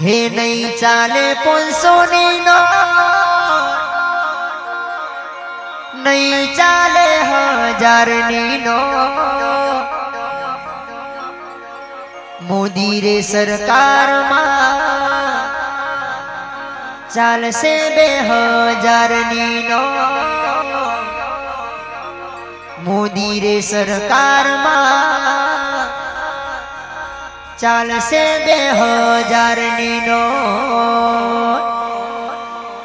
हे नहीं चाले पुल नहीं नो। नहीं चाले हज़ार हाँ नीनो। मोदी रे सरकार मा। चाल से बे हाँ हज़ार नीनो। मोदी रे सरकार मा। બે હજાર ની નો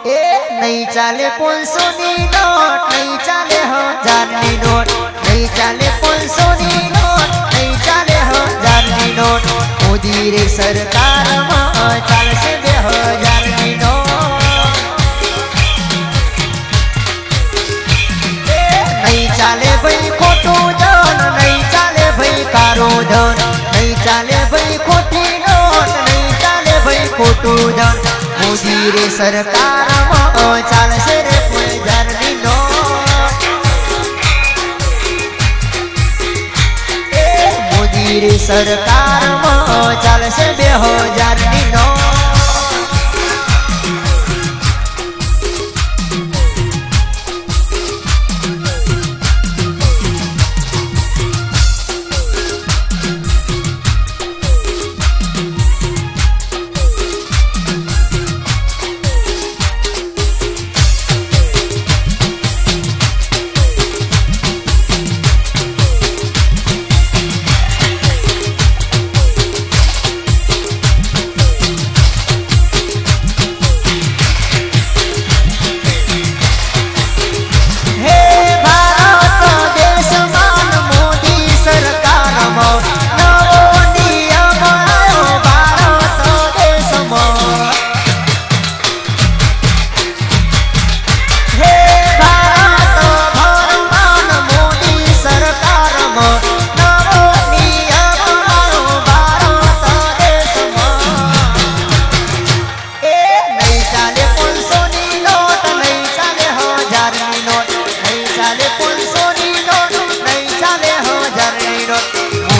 એ નહીં ચાલે પાંચસો ની નોટ નહીં ચાલે હજાર ની નોટ નહીં ચાલે પાંચસો ની નોટ નહીં ચાલે હજાર ની નોટ મોદી રે સરકારમાં ચાલશે મોદી રે સરકારમાં ચાલશે રે કોઈ નોટ નો મોદી રે સરકારમાં ચાલશે બે હજારની નોટ